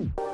you